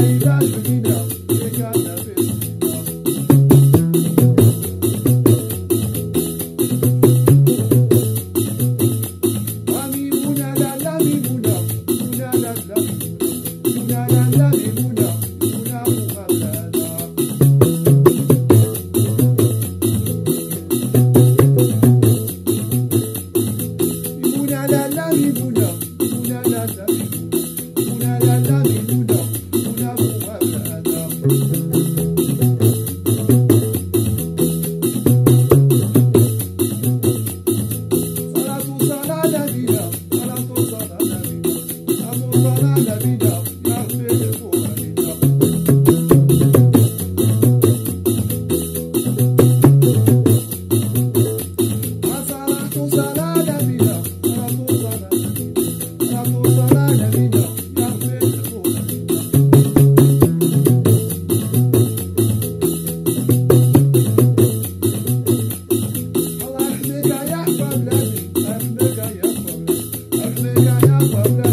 Salatu salada vida, salatu salada vida, love, love.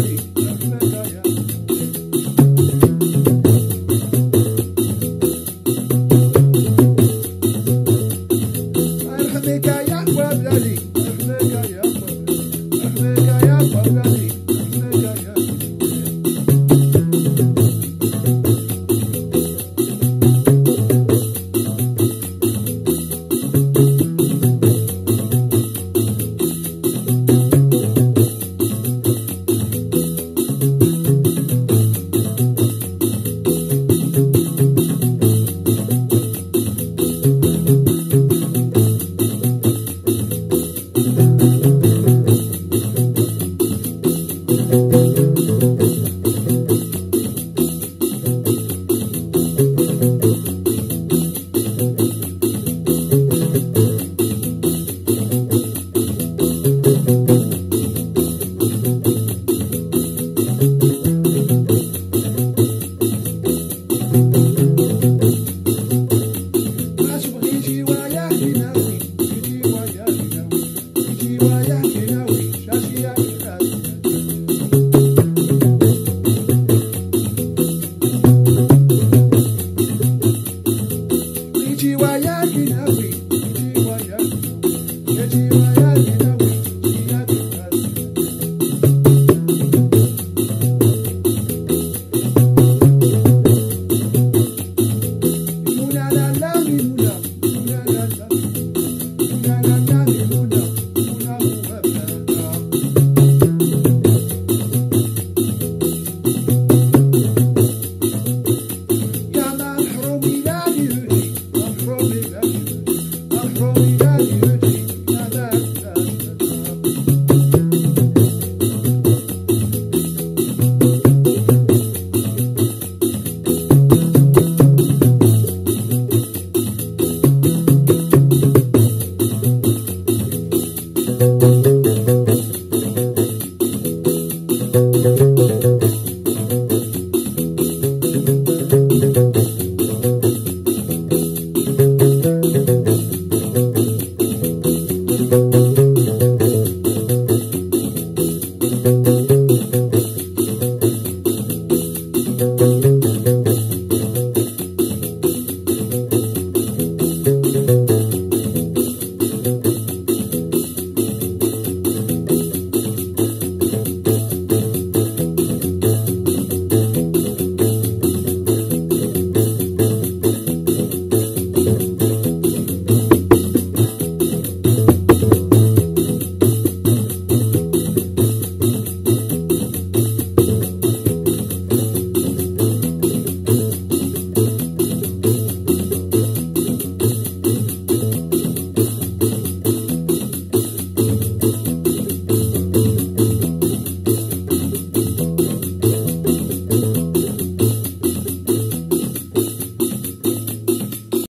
I'll